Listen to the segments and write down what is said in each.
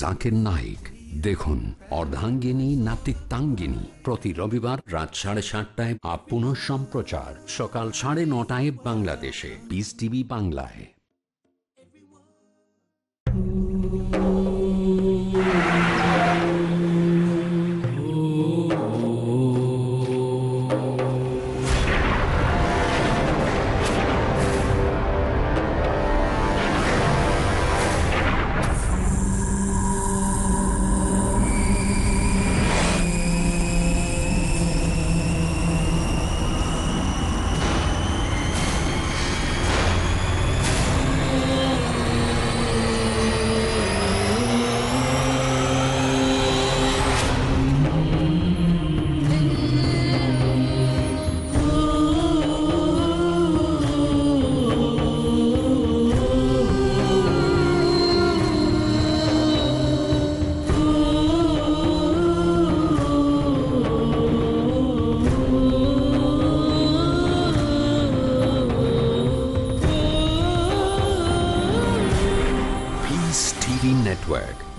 জাকির নাইক। দেখুন, অর্ধাঙ্গিনী, নাতিত্বাঙ্গিনী। প্রতি রবিবার রাত সাড়ে সাতটায় আপ সম্প্রচার। সকাল সাড়ে নটায় বাংলাদেশে। বিস টিভি বাংলায়।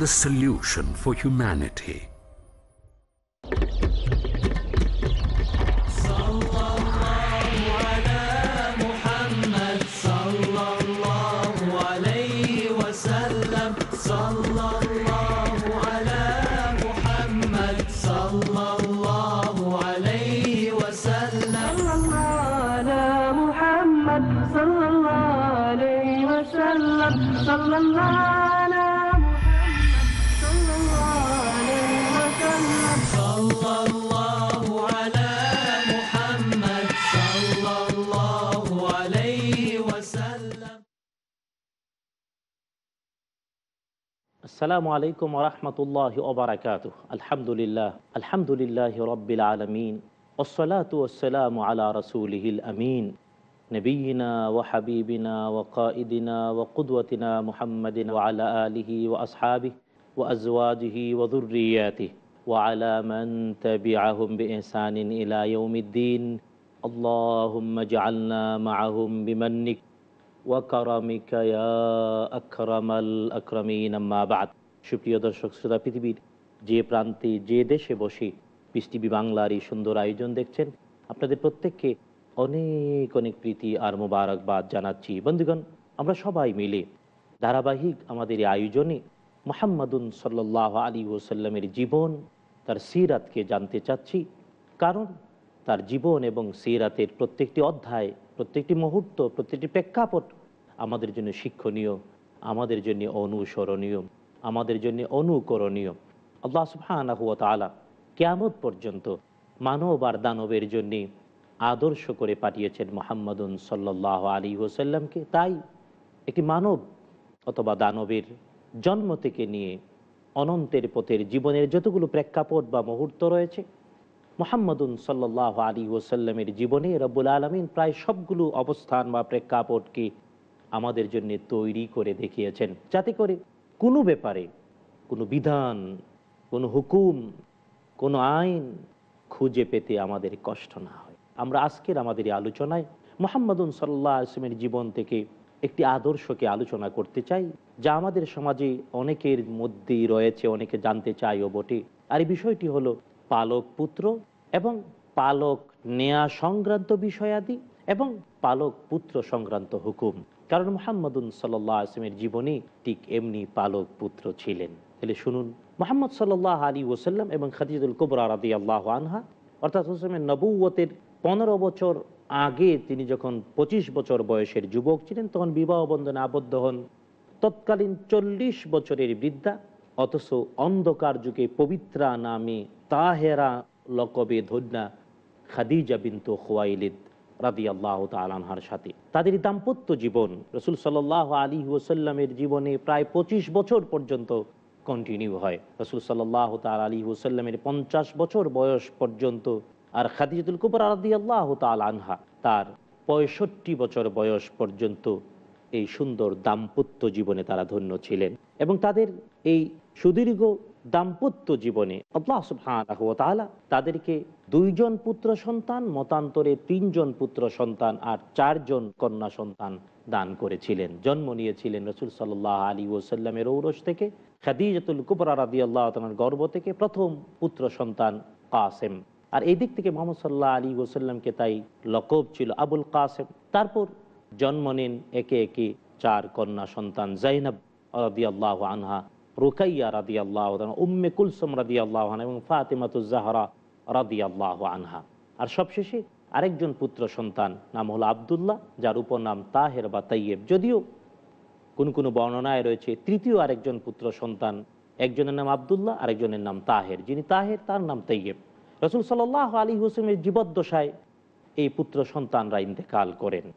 The solution for humanity. السلام عليكم ورحمة الله وبركاته. الحمد لله. الحمد لله رب العالمين. والصلاة والسلام على رسوله الأمين. نبينا وحبيبنا وقائدنا وقدوتنا محمد وعلى آله وأصحابه وأزواجه وذرياته. وعلى من تبعهم بإنسان إلى يوم الدين. اللهم اجعلنا معهم بمنك. ওয়াকারামিকা ইয়া আকরামাল আকরামিন আম্মা সুপ্রিয় দর্শক, শ্রোতা পৃথিবীর যে প্রান্তে, যে দেশে বসে পিস টিভি বাংলার এই সুন্দর আয়োজন দেখছেন, আপনাদের প্রত্যেককে অনেক অনেক প্রীতি আর মোবারকবাদ জানাচ্ছি। বন্ধুগণ, আমরা সবাই মিলে ধারাবাহিক আমাদের এই আয়োজনে মোহাম্মদুন সাল্লাহ আলী ওসাল্লামের জীবন, তার সিরাতকে জানতে চাচ্ছি। কারণ তার জীবন এবং সিরাতের প্রত্যেকটি অধ্যায় প্রত্যেকটি মুহূর্ত, প্রত্যেকটি প্রেক্ষাপট আমাদের জন্য শিক্ষণীয়, আমাদের জন্য অনুসরণীয়, আমাদের জন্য অনুকরণীয়। আল্লাহ সুবহানাহ ওয়া তাআলা কেয়ামত পর্যন্ত মানব আর দানবের জন্যে আদর্শ করে পাঠিয়েছেন মোহাম্মদুন সাল্লাহ আলী ওসাল্লামকে তাই একটি মানব অথবা দানবের জন্ম থেকে নিয়ে অনন্তের পথের জীবনের যতগুলো প্রেক্ষাপট বা মুহূর্ত রয়েছে মোহাম্মদুন সাল্লাহ আলী ওসাল্লামের জীবনে রব্বুল আলমিন প্রায় সবগুলো অবস্থান বা প্রেক্ষাপটকে আমাদের জন্য তৈরি করে দেখিয়েছেন। যাতে করে কোনো ব্যাপারে কোনো বিধান, কোনো হুকুম, কোনো আইন খুঁজে পেতে আমাদের কষ্ট না হয়। আমরা আজকের আমাদের এই আলোচনায় মোহাম্মদুন সাল্লাহ আসলামের জীবন থেকে একটি আদর্শকে আলোচনা করতে চাই, যা আমাদের সমাজে অনেকের মধ্যেই রয়েছে, অনেকে জানতে চাই ও বটে। আর এই বিষয়টি হলো পালক পুত্র এবং পালক নেয়া সংক্রান্ত বিষয়াদি এবং পালক পুত্র সংক্রান্ত হুকুম। কারণ মোহাম্মদুন সাল্লাহ আসলামের জীবনে ঠিক এমনি পালক পুত্র ছিলেন। তাহলে শুনুন, মোহাম্মদ সাল্লাহ আলী ওসাল্লাম এবং খাদিজুল কুবরা রাদি আল্লাহ আনহা, অর্থাৎ হোসেমের নবুয়তের পনেরো বছর আগে তিনি যখন পঁচিশ বছর বয়সের যুবক ছিলেন, তখন বিবাহ বন্ধনে আবদ্ধ হন। তৎকালীন চল্লিশ বছরের বৃদ্ধা, অথচ অন্ধকার যুগে পবিত্রা নামে তাহেরা লকবে ধন্যা খাদিজা বিন্তু খোয়াইলিদ রাদি আল্লাহ তালানহার সাথে। তাদের দাম্পত্য জীবন রসুল সাল্লাহ আলী ওসাল্লামের জীবনে প্রায় পঁচিশ বছর পর্যন্ত কন্টিনিউ হয়। রসুল সাল্লাহ তাল আলী ওসাল্লামের পঞ্চাশ বছর বয়স পর্যন্ত আর খাদিজুল কুবর রাদি আল্লাহ তাল আনহা তার পঁয়ষট্টি বছর বয়স পর্যন্ত এই সুন্দর দাম্পত্য জীবনে তারা ধন্য ছিলেন। এবং তাদের এই সুদীর্ঘ দাম্পত্য জীবনে তাদেরকে দুইজন পুত্র সন্তান, মতান্তরে তিনজন পুত্র সন্তান আর চারজন কন্যা সন্তান দান করেছিলেন। জন্ম নিয়েছিলেন রসুল সাল্লাহ আলী ওসাল্লামের ঔরস থেকে। খাদিজাতুল কুবরা রাদি আল্লাহ গর্ব থেকে প্রথম পুত্র সন্তান কাসেম। আর এই দিক থেকে মোহাম্মদ সাল্লাহ আলী ওসাল্লামকে তাই লকব ছিল আবুল কাসেম। তারপর জন্ম নেন একে একে চার কন্যা সন্তান জাইনাব রাদি আল্লাহ আনহা রুকাইয়া রাদি আল্লাহ উম্মে কুলসুম রাদি আল্লাহ এবং ফাতেমাতুজাহরা রাদি আল্লাহ আনহা। আর সবশেষে আরেকজন পুত্র সন্তান, নাম হলো আবদুল্লাহ, যার উপনাম তাহের বা তাইয়েব। যদিও কোন কোন বর্ণনায় রয়েছে তৃতীয় আরেকজন পুত্র সন্তান, একজনের নাম আবদুল্লাহ, আরেকজনের নাম তাহের। যিনি তাহের, তার নাম তাইয়েব। রসুল সাল আলী হোসেনের জীবদ্দশায় এই পুত্র সন্তানরা ইন্তেকাল করেন।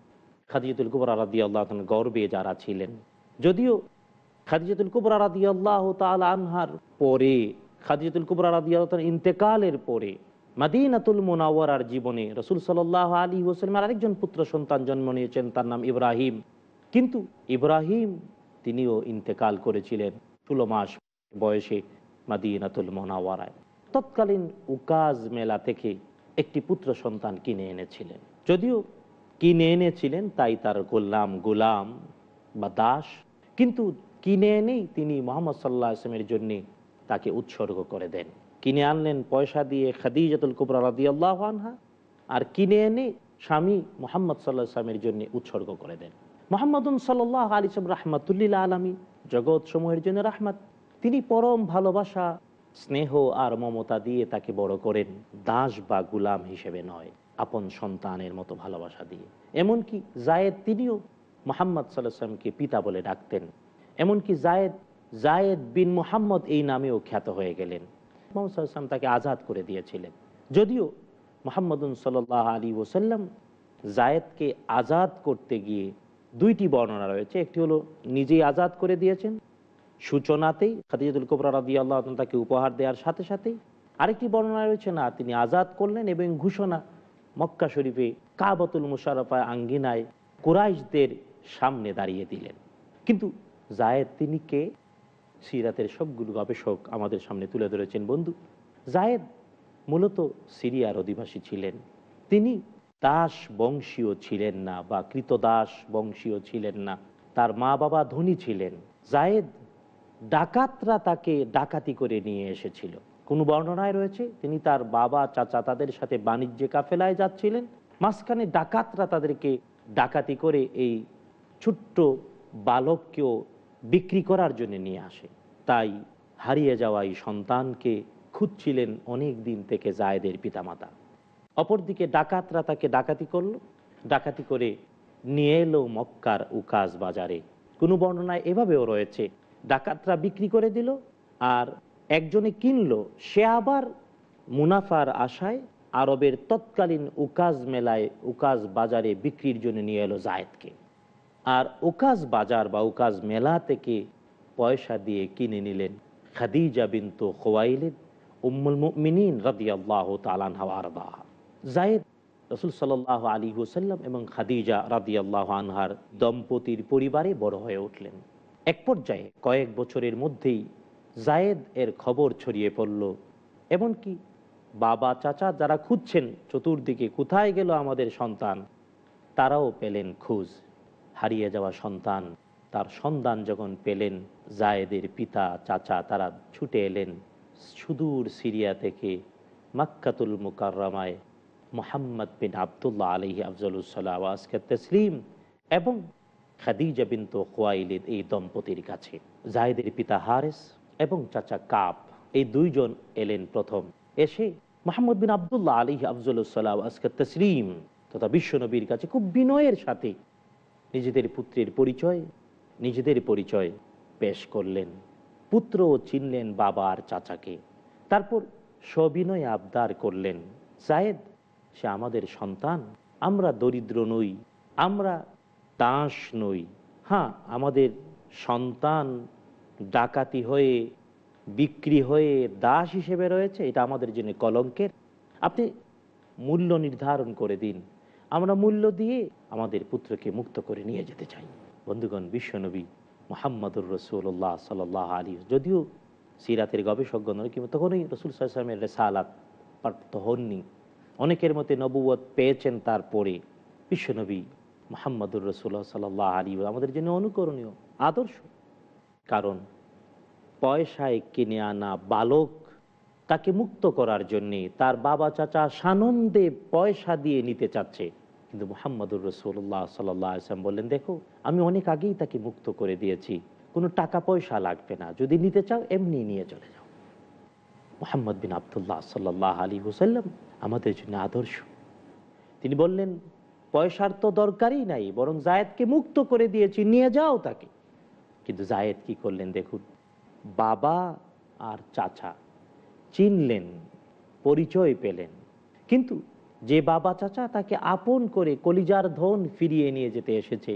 খাদিজতুল কুবরা রাদি আল্লাহ গর্বে যারা ছিলেন। যদিও খাদিজাতুল কুবরা রাদি আল্লাহ তাল আনহার পরে, খাদিজাতুল কুবরা রাদি আল্লাহ ইন্তেকালের পরে, মাদিনাতুল মোনাওয়ার জীবনে রসুল সাল্লাহ আলী হোসেনের আরেকজন পুত্র সন্তান জন্ম নিয়েছেন, তার নাম ইব্রাহিম। কিন্তু ইব্রাহিম তিনিও ইন্তেকাল করেছিলেন ষোলো মাস বয়সে মাদিনাতুল মোনাওয়ারায়। তৎকালীন উকাজ মেলা থেকে একটি পুত্র সন্তান কিনে এনেছিলেন। যদিও কিনে এনেছিলেন, তাই তার গোলাম গোলাম বা দাস, কিন্তু কিনে এনেই তিনি মোহাম্মদ সাল্লাহ আসলামের জন্য তাকে উৎসর্গ করে দেন। কিনে আনলেন পয়সা দিয়ে খাদিজাতুল কুবরা আল্লাহ আনহা আর কিনে এনে স্বামী মোহাম্মদ সাল্লাহ আসলামের জন্য উৎসর্গ করে দেন। মোহাম্মদুন সাল্লাহ আলী সাব রাহমাতুল্লিল আলমী জগৎ সমূহের জন্য রাহমাত। তিনি পরম ভালোবাসা, স্নেহ আর মমতা দিয়ে তাকে বড় করেন, দাস বা গুলাম হিসেবে নয়, আপন সন্তানের মতো ভালোবাসা দিয়ে। এমনকি জায়েদ তিনিও মোহাম্মদ সাল্লাহামকে পিতা বলে ডাকতেন। এমনকি জায়েদ জায়েদ বিন মোহাম্মদ এই নামেও খ্যাত হয়ে গেলেন। মোহাম্মদ তাকে আজাদ করে দিয়েছিলেন। যদিও মোহাম্মদুন সাল্লাহ আলী ওসাল্লাম জায়েদকে আজাদ করতে গিয়ে দুইটি বর্ণনা রয়েছে। একটি হলো, নিজেই আজাদ করে দিয়েছেন, সূচনাতেই খাদিজুল কোবরা রাদি আল্লাহ তাকে উপহার দেওয়ার সাথে সাথেই। আরেকটি বর্ণনা রয়েছে, না, তিনি আজাদ করলেন এবং ঘোষণা মক্কা শরীফে কাবতুল মুশারফায় আঙ্গিনায় কুরাইশদের সামনে দাঁড়িয়ে দিলেন। কিন্তু জায়েদ তিনি কে? সিরাতের সবগুলো গবেষক আমাদের সামনে তুলে ধরেছেন, বন্ধু। জায়েদ মূলত সিরিয়ার অধিবাসী ছিলেন। তিনি দাস বংশীয় ছিলেন না বা কৃতদাস বংশীয় ছিলেন না। তার মা বাবা ধনী ছিলেন। জায়েদ ডাকাতরা তাকে ডাকাতি করে নিয়ে এসেছিল। কোন বর্ণনায় রয়েছে, তিনি তার বাবা, চাচা তাদের সাথে বাণিজ্যে কাফেলায় যাচ্ছিলেন। মাঝখানে ডাকাতরা তাদেরকে ডাকাতি করে এই ছোট্ট বালককেও বিক্রি করার জন্য নিয়ে আসে। তাই হারিয়ে যাওয়া এই সন্তানকে খুঁজছিলেন অনেক দিন থেকে জায়েদের পিতামাতা। অপরদিকে ডাকাতরা তাকে ডাকাতি করল। ডাকাতি করে নিয়ে এলো মক্কার উকাজ বাজারে। কোনো বর্ণনায় এভাবেও রয়েছে, ডাকাতরা বিক্রি করে দিল আর একজনে কিনলো। সে আবার মুনাফার আশায় আরবের তৎকালীন উকাজ মেলায় উকাজ বাজারে বিক্রির জন্য নিয়ে এলো জায়েদকে। আর উকাজ বাজার বা উকাজ মেলা থেকে পয়সা দিয়ে কিনে নিলেন খাদিজা বিন্তু খোয়াইলিদ উম্মুল মিনীন রদি আল্লাহ আরদা জায়েদ রসুল সাল্লাহ আলী হুসাল্লাম এবং খাদিজা রাদি আল্লাহ আনহার দম্পতির পরিবারে বড় হয়ে উঠলেন। এক পর্যায়ে কয়েক বছরের মধ্যেই জায়েদ এর খবর ছড়িয়ে পড়ল, এমনকি বাবা, চাচা যারা খুঁজছেন, চতুর্দিকে কোথায় গেল আমাদের সন্তান, তারাও পেলেন খুঁজ। হারিয়ে যাওয়া সন্তান। তার সন্ধান যখন পেলেন, জায়েদের পিতা, চাচা তারা ছুটে এলেন সুদূর সিরিয়া থেকে মাক্কাতুল মুকাররমায়। মোহাম্মদ বিন আবদুল্লাহ আলহি আফজলুসাল্লাহ তসলিম এবং খাদিজা বিন্তু খোয়াইলিদ এই দম্পতির কাছে। জাহেদের পিতা হারেস এবং চাচা কাপ এই দুইজন এলেন প্রথম। এসে মোহাম্মদ বিন আবদুল্লাহ আলী আফজলুসাল্লাহ আজকে তসলিম। তথা বিশ্বনবীর কাছে খুব বিনয়ের সাথে নিজেদের পুত্রের পরিচয়, নিজেদের পরিচয় পেশ করলেন। পুত্র চিনলেন বাবা আর চাচাকে। তারপর সবিনয় আবদার করলেন জায়েদ সে আমাদের সন্তান, আমরা দরিদ্র নই, আমরা দাস নই। হ্যাঁ আমাদের সন্তান ডাকাতি হয়ে, বিক্রি হয়ে দাস হিসেবে রয়েছে, এটা আমাদের জন্য কলঙ্কের। আপনি মূল্য নির্ধারণ করে দিন। আমরা মূল্য দিয়ে আমাদের পুত্রকে মুক্ত করে নিয়ে যেতে চাই। বন্ধুগণ, বিশ্বনবী মোহাম্মদুর রসুল্লাহ সাল আলী যদিও সিরাতের নয় কিন্তু তখনই রসুল সাল্লামের রেসালাত প্রাপ্ত হননি। অনেকের মতে নবুয়ত পেয়েছেন তারপরে বিশ্বনবী মোহাম্মদুর রসুল্লাহ সাল্লাহ আলী আমাদের জন্য অনুকরণীয়, আদর্শ। কারণ পয়সায় কিনে আনা বালক তাকে মুক্ত করার জন্যে তার বাবা চাচা সানন্দে পয়সা দিয়ে নিতে চাচ্ছে। কিন্তু মোহাম্মদুর রসুল্লাহ সাল্লাম বললেন, দেখো, আমি অনেক আগেই তাকে মুক্ত করে দিয়েছি। কোনো টাকা পয়সা লাগবে না। যদি নিতে চাও, এমনি নিয়ে চলে যাও। মোহাম্মদ বিন আবদুল্লাহ সাল্লাহ আলী হুসাল্লাম আমাদের জন্য আদর্শ। তিনি বললেন, পয়সার তো দরকারই নাই, বরং জায়েদকে মুক্ত করে দিয়েছি, নিয়ে যাও তাকে। কিন্তু জায়েদ কি করলেন দেখুন, বাবা আর চাচা চিনলেন, পরিচয় পেলেন। কিন্তু যে বাবা চাচা তাকে আপন করে কলিজার ধন ফিরিয়ে নিয়ে যেতে এসেছে,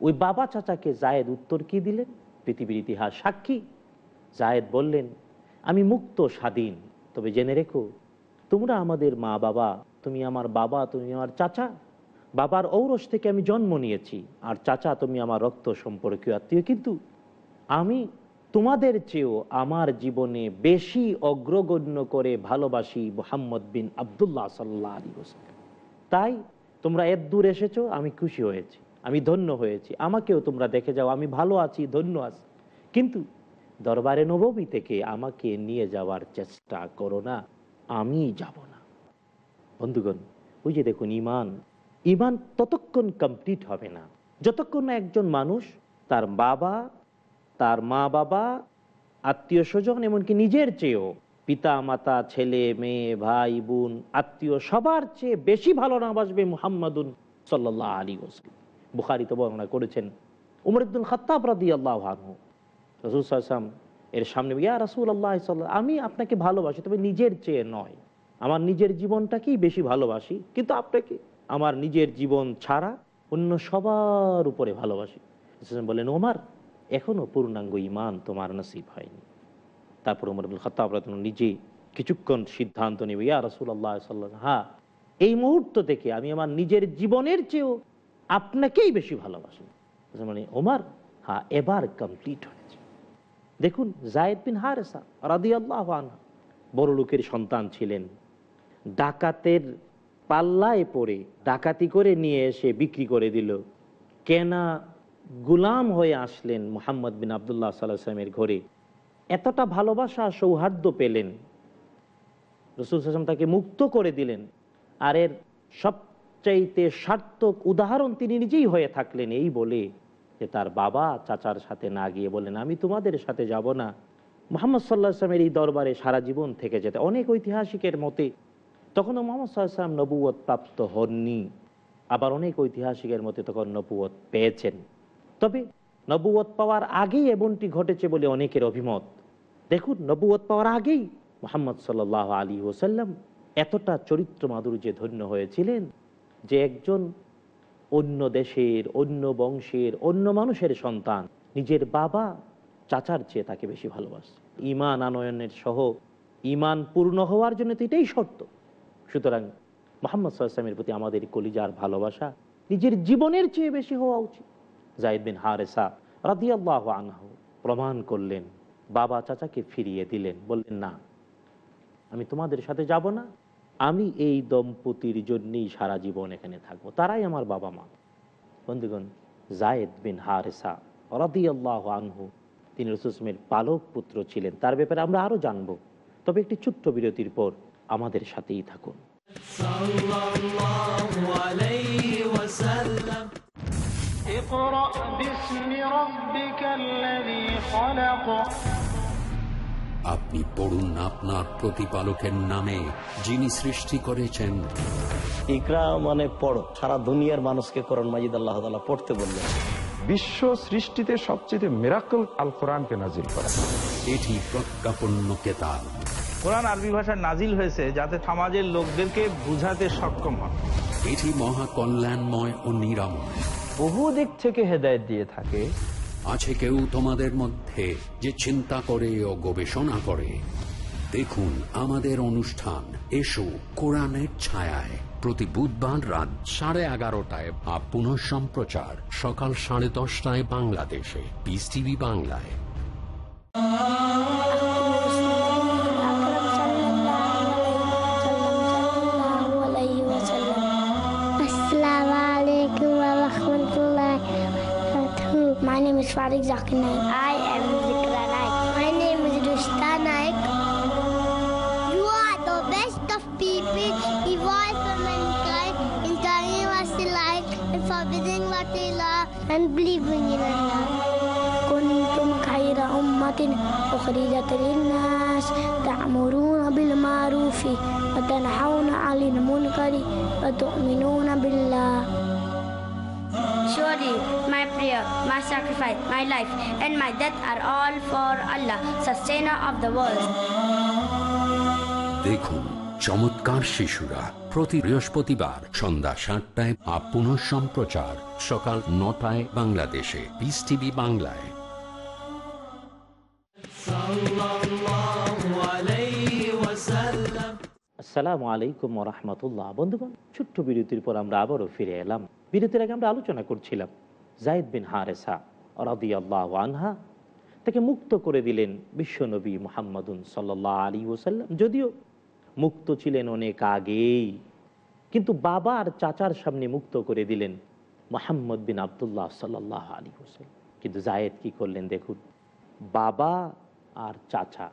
ওই বাবা চাচাকে জায়েদ উত্তর কি দিলেন? পৃথিবীর ইতিহাস সাক্ষী। জায়েদ বললেন, আমি মুক্ত, স্বাধীন। তবে জেনে রেখো, তোমরা আমাদের মা বাবা তুমি আমার বাবা, তুমি আমার চাচা। বাবার ঔরস থেকে আমি জন্ম নিয়েছি, আর চাচা, তুমি আমার রক্ত সম্পর্কীয় আত্মীয়। কিন্তু আমি তোমাদের চেয়েও আমার জীবনে বেশি অগ্রগণ্য করে ভালোবাসি মোহাম্মদ বিন আবদুল্লাহ সাল্লাহ আলী তাই তোমরা এর দূর এসেছ, আমি খুশি হয়েছি, আমি ধন্য হয়েছি। আমাকেও তোমরা দেখে যাও, আমি ভালো আছি, ধন্য আছি। কিন্তু দরবারে নবমী থেকে আমাকে নিয়ে যাওয়ার চেষ্টা করো না, আমি যাব না। বন্ধুগণ, ওই যে দেখুন ইমান ইমান ততক্ষণ কমপ্লিট হবে না। যতক্ষণ একজন মানুষ তার বাবা তার মা বাবা, আত্মীয় স্বজন, এমনকি নিজের চেয়েও পিতা, মাতা, ছেলে, মেয়ে, ভাই, বোন, আত্মীয় সবার চেয়ে বেশি ভালো না বাসবে মুহাম্মাদুন সাল্লাহ আলী ওসলিম বুখারিতে বর্ণনা করেছেন। উমরুদ্দিন খত্তাব রাদি আল্লাহ আনহু, রসুল সাল্লাম এর সামনে ইয়া রাসুল আল্লাহ আমি আপনাকে ভালোবাসি, তবে নিজের চেয়ে নয়। আমার নিজের জীবনটাকেই বেশি ভালোবাসি, কিন্তু আপনাকে আমার নিজের জীবন ছাড়া অন্য সবার উপরে ভালোবাসি। বলেন ওমার এখনও পূর্ণাঙ্গ ইমান তোমার নসিব হয়নি। তারপর উমর আব্দুল রাদিয়াল্লাহু নিজে কিছুক্ষণ সিদ্ধান্ত নেবে, ইয়া রাসুল আল্লাহ হ্যাঁ এই মুহূর্ত থেকে আমি আমার নিজের জীবনের চেয়েও আপনাকেই বেশি ভালোবাসি। মানে ওমার হ্যাঁ এবার কমপ্লিট হয়েছে। দেখুন, জায়দ বিন হারেসা রাদি আল্লাহ বড় লোকের সন্তান ছিলেন। ডাকাতের পাল্লায় পড়ে, ডাকাতি করে নিয়ে এসে বিক্রি করে দিল। কেনা গুলাম হয়ে আসলেন মোহাম্মদ বিন আবদুল্লাহ সাল্লাহ সাল্লামের ঘরে। এতটা ভালোবাসা, সৌহার্দ্য পেলেন। রসুল হাসাম তাকে মুক্ত করে দিলেন। আর এর সবচাইতে সার্থক উদাহরণ তিনি নিজেই হয়ে থাকলেন এই বলে যে তার বাবা চাচার সাথে না গিয়ে বলেন আমি তোমাদের সাথে যাব না। মোহাম্মদ সাল্লাহ আসলামের এই দরবারে সারা জীবন থেকে যেতে, অনেক ঐতিহাসিকের মতে তখনও মোহাম্মদ সাল্লাহাম নবুয়ত প্রাপ্ত হননি। আবার অনেক ঐতিহাসিকের মতে তখন নবুয়ত পেয়েছেন। তবে নবুয়ত পাওয়ার আগেই এমনটি ঘটেছে বলে অনেকের অভিমত। দেখুন নবুয়ত পাওয়ার আগেই মোহাম্মদ সাল্লাহ আলী ওসাল্লাম এতটা চরিত্র মাধুর্যে ধন্য হয়েছিলেন যে একজন অন্য দেশের, অন্য বংশের, অন্য মানুষের সন্তান নিজের বাবা, চাচার চেয়ে তাকে বেশি ভালোবাসে। ইমান আনয়নের সহ ইমান পূর্ণ হওয়ার জন্য তো এটাই শর্ত। সুতরাং মোহাম্মদ সাল্লামের প্রতি আমাদের কলিজার ভালোবাসা নিজের জীবনের চেয়ে বেশি হওয়া উচিত। জাহিদ বিন হারেসা রাদিয়াল্লাহ আনহু প্রমাণ করলেন, বাবা চাচাকে ফিরিয়ে দিলেন, বললেন, না, আমি তোমাদের সাথে যাব না। আমি এই দম্পতির জন্যই সারা জীবন এখানে থাকব। তারাই আমার বাবা মা। বন্ধুগণ জায়েদ বিন হারেসা রাদিয়াল্লাহ আনহু, তিনি রসুসমের পালক পুত্র ছিলেন। তার ব্যাপারে আমরা আরও জানব। তবে একটি ছোট্ট বিরতির পর আমাদের সাথেই থাকুন। اقرأ باسم ربك الذي خلق আপনি পড়ুন আপনার প্রতিপালকের নামে যিনি সৃষ্টি করেছেন ইকরা মানে পড়ো সারা দুনিয়ার মানুষকে করণ মাজিদ আল্লাহ তালা পড়তে বললেন বিশ্ব সৃষ্টিতে সবচেয়ে মেরাকল আল কোরআনকে নাজিল করা এটি প্রজ্ঞাপন্য কেতাব কোরআন আরবি ভাষায় নাজিল হয়েছে যাতে সমাজের লোকদেরকে বুঝাতে সক্ষম হয় এটি মহা কল্যাণময় ও নিরাময় বহু দিক থেকে হেদায়ত দিয়ে থাকে। আছে কেউ তোমাদের মধ্যে যে চিন্তা করে ও গবেষণা করে? দেখুন আমাদের অনুষ্ঠান। এসো কোরআনের ছায়ায়। প্রতি বুধবার রাত সাড়ে এগারোটায় বা পুনঃ সম্প্রচার। সকাল সাড়ে দশটায় বাংলাদেশে। পিস টিভি বাংলায়। Is Farid Zakir. I am Zikra Naik. My name is Rushta Naik. You are the best of people, evolved for mankind, in telling us to like, and forbidding what they love, and believing in Allah. كنتم خير أمة أخرجت للناس تأمرون بالمعروف وتنحون عن المنكر وتؤمنون بالله my prayer, my sacrifice, my life, and my death are all for Allah, sustainer of the world. দেখুন চমৎকার শিশুরা প্রতি বৃহস্পতিবার সন্ধ্যা সাতটায় up পুনঃ সম্প্রচার সকাল নটায় বাংলাদেশে। পিস টিভি বাংলায়। আসসালামু আলাইকুম রহমতুল্লাহ। বন্ধুগণ ছোট্ট বিরতির পর আমরা আবারও ফিরে এলাম। বিরতির আগে আমরা আলোচনা করছিলাম জায়দ বিন হারেসা রাদি আল্লাহ আনহা তাকে মুক্ত করে দিলেন বিশ্বনবী মোহাম্মদুন সাল্লাহ আলী ওসাল্লাম যদিও মুক্ত ছিলেন অনেক আগেই, কিন্তু বাবা আর চাচার সামনে মুক্ত করে দিলেন মোহাম্মদ বিন আবদুল্লাহ সাল্লাহ আলী হোসেন কিন্তু জায়েদ কি করলেন দেখুন, বাবা আর চাচা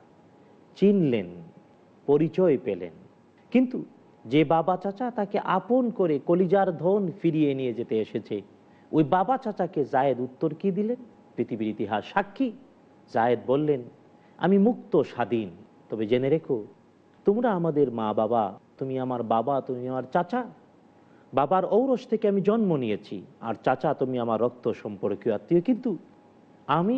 চিনলেন, পরিচয় পেলেন। কিন্তু যে বাবা চাচা তাকে আপন করে কলিজার ধন ফিরিয়ে নিয়ে যেতে এসেছে ওই বাবা চাচাকে জায়েদ উত্তর কি দিলেন? পৃথিবীর ইতিহাস সাক্ষী। জায়েদ বললেন, আমি মুক্ত, স্বাধীন। তবে জেনে রেখো, তোমরা আমাদের মা বাবা তুমি আমার বাবা, তুমি আমার চাচা। বাবার ঔরস থেকে আমি জন্ম নিয়েছি, আর চাচা, তুমি আমার রক্ত সম্পর্কীয় আত্মীয়। কিন্তু আমি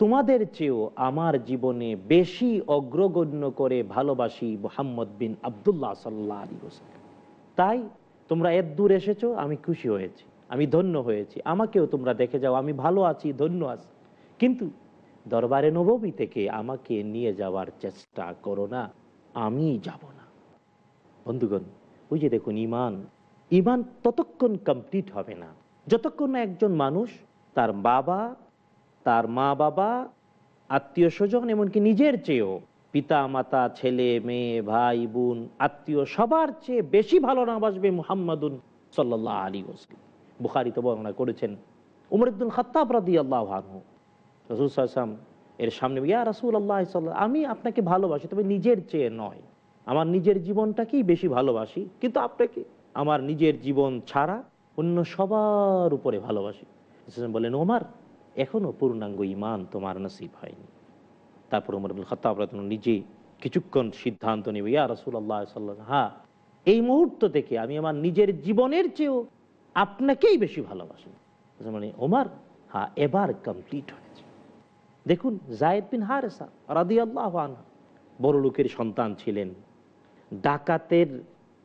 তোমাদের চেয়েও আমার জীবনে বেশি অগ্রগণ্য করে ভালোবাসি মোহাম্মদ বিন আবদুল্লাহ সাল্লাহ আলী হোসেন তাই তোমরা এর দূর এসেছ, আমি খুশি হয়েছি। আমি ধন্য হয়েছি। আমাকেও তোমরা দেখে যাও, আমি ভালো আছি, ধন্য আছি। কিন্তু দরবারে নবমী থেকে আমাকে নিয়ে যাওয়ার চেষ্টা করো না, আমি যাব না। বন্ধুগণ, ওই যে দেখুন ইমান ইমান ততক্ষণ কমপ্লিট হবে না। যতক্ষণ একজন মানুষ তার বাবা, তার মা বাবা, আত্মীয় স্বজন, এমনকি নিজের চেয়েও পিতা, মাতা, ছেলে, মেয়ে, ভাই, বোন, আত্মীয় সবার চেয়ে বেশি ভালো না বাসবে মুহাম্মাদুন সাল্লাহ আলী ওসলিম বুখারি তো বর্ণনা করেছেন। উমরুদ্দুল খত্তাব রাদি আল্লাহ আনহু। রসুল সাল্লাম এর সামনে ইয়া রাসুল আল্লাহ আমি আপনাকে ভালোবাসি, তবে নিজের চেয়ে নয়। আমার নিজের জীবনটাকেই বেশি ভালোবাসি, কিন্তু আপনাকে আমার নিজের জীবন ছাড়া অন্য সবার উপরে ভালোবাসি। বলেন ওমার, এখনও পূর্ণাঙ্গ ইমান তোমার নসিব হয়নি। তারপর উমর আব্দুল রাদিয়াল্লাহু নিজে কিছুক্ষণ সিদ্ধান্ত নেবে, ইয়া রাসুল আল্লাহ হ্যাঁ এই মুহূর্ত থেকে আমি আমার নিজের জীবনের চেয়েও আপনাকেই বেশি ভালোবাসেন। মানে ওমার হ্যাঁ এবার কমপ্লিট হয়েছে। দেখুন, জায়দ বিন হারেসা রাদি আল্লাহ বড় লোকের সন্তান ছিলেন। ডাকাতের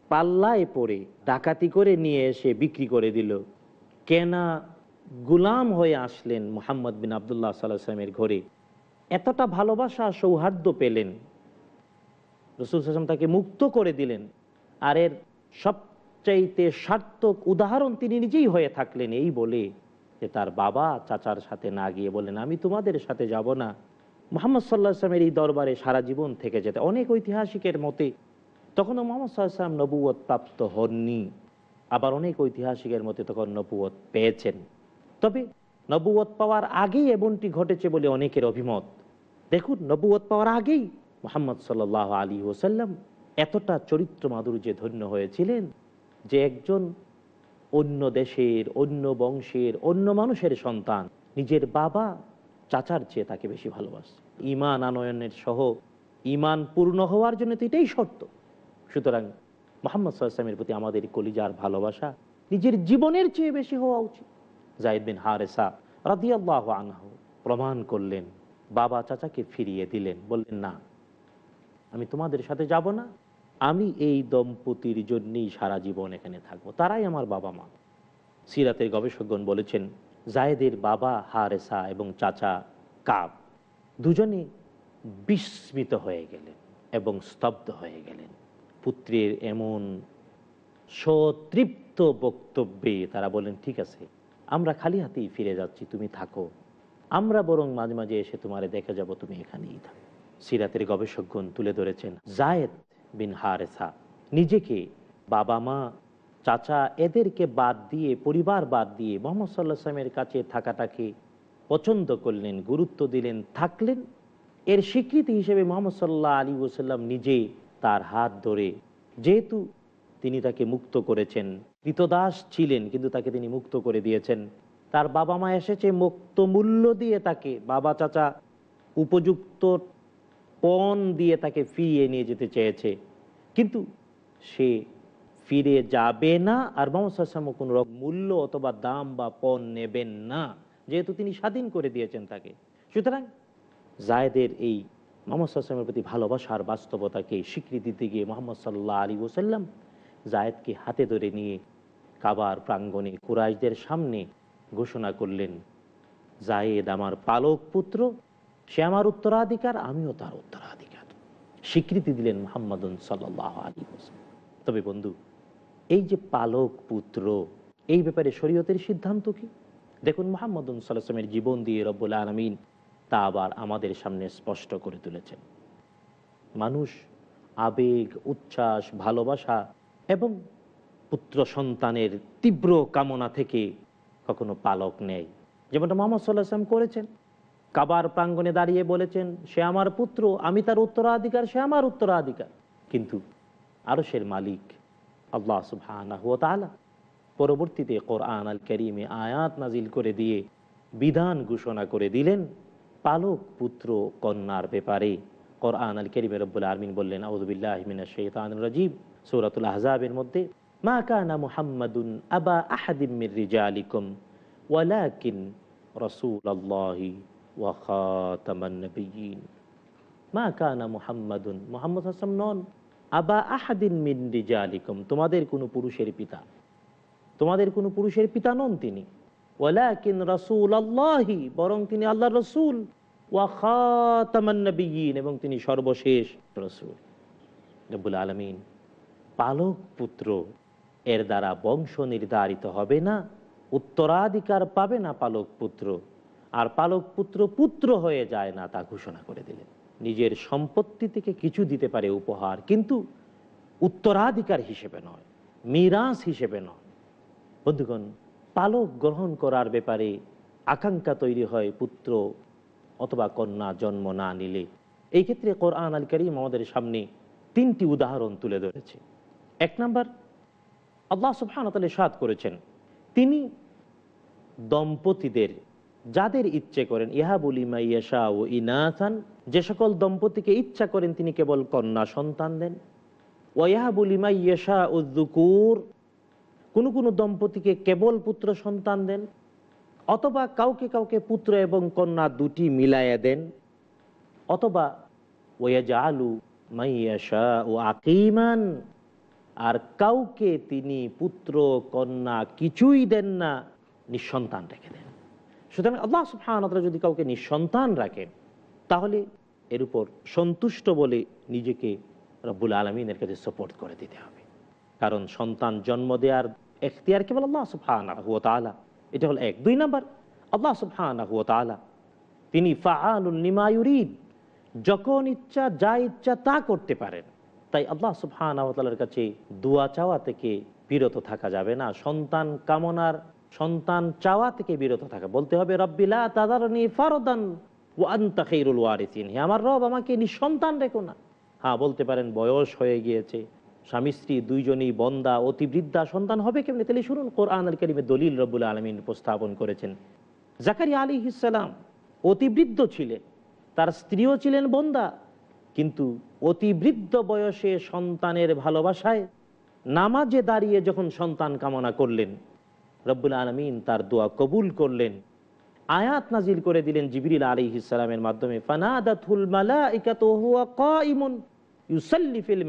পাল্লায় পড়ে, ডাকাতি করে নিয়ে এসে বিক্রি করে দিল। কেনা গুলাম হয়ে আসলেন মোহাম্মদ বিন আবদুল্লাহ সাল্লামের ঘরে। এতটা ভালোবাসা, সৌহার্দ্য পেলেন। রসুল হাসাম তাকে মুক্ত করে দিলেন। আর এর সবচাইতে সার্থক উদাহরণ তিনি নিজেই হয়ে থাকলেন এই বলে যে তার বাবা চাচার সাথে না গিয়ে বলেন আমি তোমাদের সাথে যাব না। মোহাম্মদ সাল্লাহ আসলামের এই দরবারে সারা জীবন থেকে যেতে, অনেক ঐতিহাসিকের মতে তখনও মোহাম্মদ সাল্লাম নবুয়ত প্রাপ্ত হননি। আবার অনেক ঐতিহাসিকের মতে তখন নবুয়ত পেয়েছেন। তবে নবুয়ত পাওয়ার আগেই এমনটি ঘটেছে বলে অনেকের অভিমত। দেখুন নবুয়ত পাওয়ার আগেই মোহাম্মদ সাল্লাহ আলী ওসাল্লাম এতটা চরিত্র মাধুর্যে ধন্য হয়েছিলেন যে একজন অন্য দেশের, অন্য বংশের, অন্য মানুষের সন্তান নিজের বাবা, চাচার চেয়ে তাকে বেশি ভালোবাসে। ইমান আনয়নের সহ ইমান পূর্ণ হওয়ার জন্য তো এটাই শর্ত। সুতরাং মোহাম্মদ সাল্লামের প্রতি আমাদের কলিজার ভালোবাসা নিজের জীবনের চেয়ে বেশি হওয়া উচিত। জাহিদ বিন হারেসা রাদিয়াল্লাহ আনহু প্রমাণ করলেন, বাবা চাচাকে ফিরিয়ে দিলেন, বললেন, না, আমি তোমাদের সাথে যাব না আমি এই দম্পতির জন্যই সারা জীবন এখানে থাকব। তারাই আমার বাবা মা। সিরাতের গবেষকগণ বলেছেন, জায়েদের বাবা হারেসা এবং চাচা কাব দুজনে বিস্মিত হয়ে গেলেন এবং স্তব্ধ হয়ে গেলেন। পুত্রের এমন সতৃপ্ত বক্তব্যে তারা বলেন ঠিক আছে, আমরা খালি হাতেই ফিরে যাচ্ছি, তুমি থাকো। আমরা বরং মাঝে মাঝে এসে তোমারে দেখে যাব, তুমি এখানেই থাকো। সিরাতের গবেষকগণ তুলে ধরেছেন, জায়েদ বিন হারেসা। নিজেকে বাবা, মা, চাচা এদেরকে বাদ দিয়ে, পরিবার বাদ দিয়ে মোহাম্মদ সাল্লাহ সাল্লামের কাছে থাকাটাকে পছন্দ করলেন, গুরুত্ব দিলেন, থাকলেন। এর স্বীকৃতি হিসেবে মোহাম্মদ সাল্লাহ আলী ওসাল্লাম নিজে তার হাত ধরে, যেহেতু তিনি তাকে মুক্ত করেছেন, কৃতদাস ছিলেন, কিন্তু তাকে তিনি মুক্ত করে দিয়েছেন। তার বাবা মা এসেছে, মুক্ত মূল্য দিয়ে তাকে বাবা, চাচা উপযুক্ত পণ দিয়ে তাকে ফিরিয়ে নিয়ে যেতে চেয়েছে। কিন্তু সে ফিরে যাবে না আর মোহাম্মদ কোনো রকম মূল্য অথবা দাম বা পণ নেবেন না, যেহেতু তিনি স্বাধীন করে দিয়েছেন তাকে। সুতরাং জায়দের এই মোহাম্মদ সাল্লামের প্রতি ভালোবাসার বাস্তবতাকে স্বীকৃতি দিতে গিয়ে মোহাম্মদ সাল্লাহ আলী ওসাল্লাম জায়দকে হাতে ধরে নিয়ে কাবার প্রাঙ্গণে কুরাইশদের সামনে ঘোষণা করলেন, জায়েদ আমার পালক পুত্র সে আমার উত্তরাধিকার, আমিও তার উত্তরাধিকার। স্বীকৃতি দিলেন মোহাম্মদন সাল্লাহ আলী ওসাল্লাম তবে বন্ধু, এই যে পালক পুত্র, এই ব্যাপারে শরীয়তের সিদ্ধান্ত কি? দেখুন মোহাম্মদ সাল্লামের জীবন দিয়ে রব্বুল আলমিন তা আবার আমাদের সামনে স্পষ্ট করে তুলেছেন। মানুষ আবেগ, উচ্ছ্বাস, ভালোবাসা এবং পুত্র সন্তানের তীব্র কামনা থেকে কখনো পালক নেয়। যেমনটা মোহাম্মদ সাল্লাহাম করেছেন। কাবার প্রাঙ্গণে দাঁড়িয়ে বলেছেন, সে আমার পুত্র, আমি তার উত্তরাধিকার, সে আমার উত্তরাধিকার। কিন্তু আরসের মালিক আল্লাহ সুবাহ পরবর্তীতে কোরআন আল করিমে আয়াত নাজিল করে দিয়ে বিধান ঘোষণা করে দিলেন, পালক, পুত্র, কন্যার ব্যাপারে। কোরআন আল করিমে রব্বুল আলমিন বললেন আউদুবিল্লাহমিনা শেতান রাজীব সৌরাতুল আহজাবের মধ্যে, মা কানা মুহাম্মাদুন আবা আহাদিম মির রিজালিকুম, ওয়ালাকিন রসুল মা কানা মুহাম্মাদুন। নন, আবা আহাদিন তোমাদের কোনো পুরুষের পিতা। তোমাদের কোনো পুরুষের পিতা নন তিনি। ওয়ালাকিন রাসূল বরং তিনি আল্লাহ রসুল। এবং তিনি সর্বশেষ রসুল। রব্বুল পালক পুত্র, এর দ্বারা বংশ নির্ধারিত হবে না, উত্তরাধিকার পাবে না পালক পুত্র। আর পালক পুত্র পুত্র হয়ে যায় না তা ঘোষণা করে দিলেন। নিজের সম্পত্তি থেকে কিছু দিতে পারে উপহার, কিন্তু উত্তরাধিকার হিসেবে নয় মিরাস হিসেবে নয়। বন্ধুগণ, পালক গ্রহণ করার ব্যাপারে আকাঙ্ক্ষা তৈরি হয় পুত্র অথবা কন্যা জন্ম না নিলে। এই ক্ষেত্রে কোরআন আল করিম আমাদের সামনে তিনটি উদাহরণ তুলে ধরেছে। এক নাম্বার, আল্লাহ সুবহান সাদ করেছেন, তিনি দম্পতিদের যাদের ইচ্ছে করেন ইহা বলি মাইয়াশা ও ইনাসান, যে সকল দম্পতিকে ইচ্ছা করেন তিনি কেবল কন্যা সন্তান দেন। ওয়াহা বলি মাইয়াশা ও দুকুর কোনো কোনো দম্পতিকে কেবল পুত্র সন্তান দেন, অথবা কাউকে কাউকে পুত্র এবং কন্যা দুটি মিলাইয়া দেন, অথবা ওয়াজা আলু মাইয়াশা ও আকিমান, আর কাউকে তিনি পুত্র, কন্যা কিছুই দেন না, নিঃসন্তান রেখে দেন। সুতরাং আল্লাহ সুফান যদি কাউকে নিঃসন্তান রাখেন তাহলে এর উপর সন্তুষ্ট বলে নিজেকে রব্বুল আলমিনের কাছে সাপোর্ট করে দিতে হবে। কারণ সন্তান জন্ম দেওয়ার এখতিয়ার কেবল আল্লাহ সুফান হুয়া এটা হলো এক। দুই নাম্বার, আল্লাহ সুফান হুয়া তালা তিনি ফাআলুল নিমায়ুরিদ যখন ইচ্ছা, যা ইচ্ছা তা করতে পারেন। তাই আল্লাহ সুফানার কাছে দোয়া চাওয়া থেকে বিরত থাকা যাবে না। সন্তান কামনার সন্তান চাওয়া থেকে বিরত থাকা। বলতে হবে রব্বিলা তাদারনি ফারদান ও আন্তা খেরুল ওয়ারিসিন। হে আমার রব, আমাকে নিঃসন্তান রেখো না। হ্যাঁ বলতে পারেন, বয়স হয়ে গিয়েছে, স্বামী, স্ত্রী দুইজনই বন্দা, অতিবৃদ্ধা, সন্তান হবে কেমনি? তাহলে শুনুন কোরআন আল করিমে দলিল রব্বুল আলমিন উপস্থাপন করেছেন। জাকারি আলী ইসালাম অতিবৃদ্ধ ছিলেন, তার স্ত্রীও ছিলেন বন্দা, কিন্তু অতিবৃদ্ধ বয়সে সন্তানের ভালোবাসায় নামাজে দাঁড়িয়ে যখন সন্তান কামনা করলেন রব্বুল আলমিন তার দোয়া কবুল করলেন। আয়াত নাজিল করে দিলেন জিবিরিল আলী ইসালামের মাধ্যমে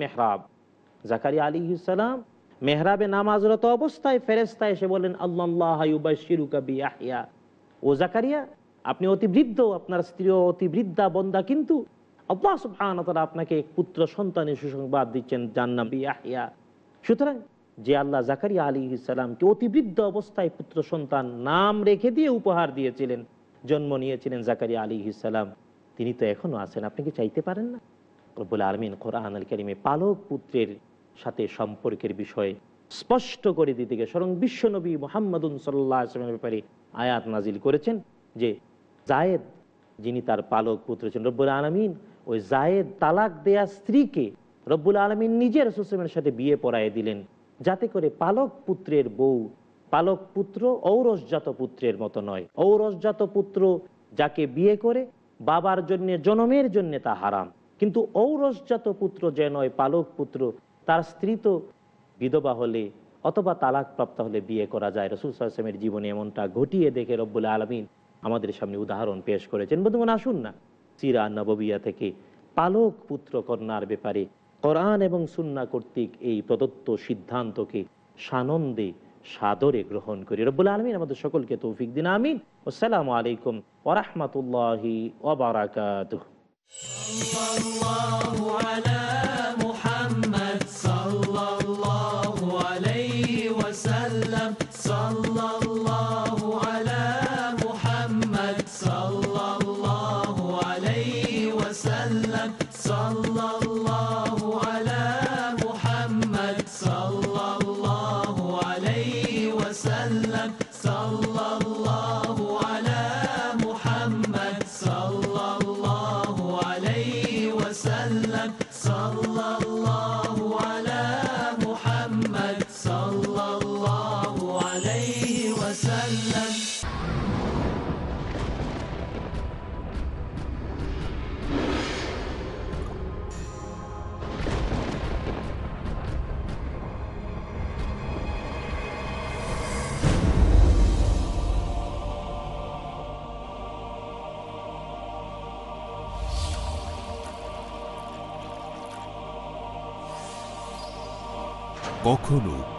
মেহরাব। জাকারিয়া আলী ইসালাম মেহরাবে নামাজরত অবস্থায় ফেরেস্তা এসে বলেন আল্লাহ ও জাকারিয়া, আপনি অতি বৃদ্ধ, আপনার স্ত্রী অতি বৃদ্ধা বন্দা, কিন্তু সুবহান আপনাকে পুত্র সন্তানের সুসংবাদ দিচ্ছেন জান্নাম আহিয়া সুতরাং যে আল্লাহ জাকারিয়া আলী ইসালামকে অতিবৃদ্ধ অবস্থায় পুত্র সন্তান নাম রেখে দিয়ে উপহার দিয়েছিলেন, জন্ম নিয়েছিলেন জাকারিয়া আলী ইসালাম তিনি তো এখনও আছেন, আপনি কি চাইতে পারেন না? রব্বুল আলমিন কোরআন আল করিমে পালক পুত্রের সাথে সম্পর্কের বিষয়ে স্পষ্ট করে দিতে গিয়ে স্বরং বিশ্বনবী মোহাম্মদুন সাল্লাহ আসলামের ব্যাপারে আয়াত নাজিল করেছেন যে জায়েদ, যিনি তার পালক পুত্র ছিলেন রব্বুল আলমিন, ওই জায়েদ তালাক দেয়া স্ত্রীকে রব্বুল আলমিন নিজের সুসেমের সাথে বিয়ে পড়ায় দিলেন। যাতে করে পালক পুত্রের বউ, পালক পুত্র ঔরসজাত পুত্রের মতো নয়। ঔরসজাত পুত্র যাকে বিয়ে করে, বাবার জন্য, জনমের জন্য তা হারাম। কিন্তু ঔরসজাত পুত্র যে নয়, পালক পুত্র, তার স্ত্রী তো বিধবা হলে অথবা তালাক প্রাপ্ত হলে বিয়ে করা যায়। রসুল সাল্লামের জীবনে এমনটা ঘটিয়ে দেখে রব্বুল আলমিন আমাদের সামনে উদাহরণ পেশ করেছেন। বন্ধুগণ, আসুন না। সিরা নববিয়া থেকে পালক পুত্র কন্যার ব্যাপারে কোরআন এবং সুন্না কর্তৃক এই প্রদত্ত সিদ্ধান্তকে সানন্দে, সাদরে গ্রহণ করি। রব্বুল আলমিন আমাদের সকলকে তৌফিক দিন, আমিন। আসসালামু আলাইকুম ওরহমতুল্লাহি ওবরাকাত কখনো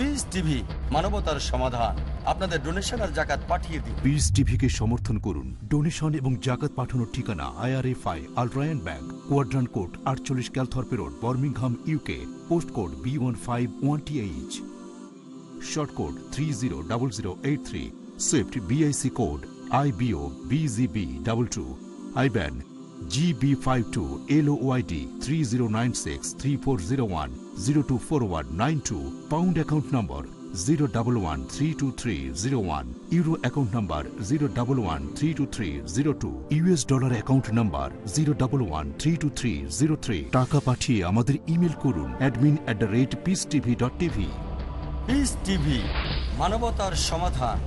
পিস টিভি মানবতার সমাধান। আপনাদের ডোনেশন আর জাকাত পাঠিয়ে দিন। পিস টিভিকে সমর্থন করুন। ডোনেশন এবং জাকাত পাঠানোর ঠিকানা IRFI Al Rayan bank quadrant code আটচল্লিশ Calthorpe road Birmingham UK post code B one five one TH sort code three zero double zero eight three swift BIC code IBO BGB double two IBAN GB five two LYD three zero nine six three four zero one zero two four one nine two pound account number zero double one three two three zero one euro account number zero one three two three zero two US dollar account number zero one three two three zero three টাকা পাঠিয়ে আমাদের email করুন admin at the rate dot TV মানবতার সমাধান।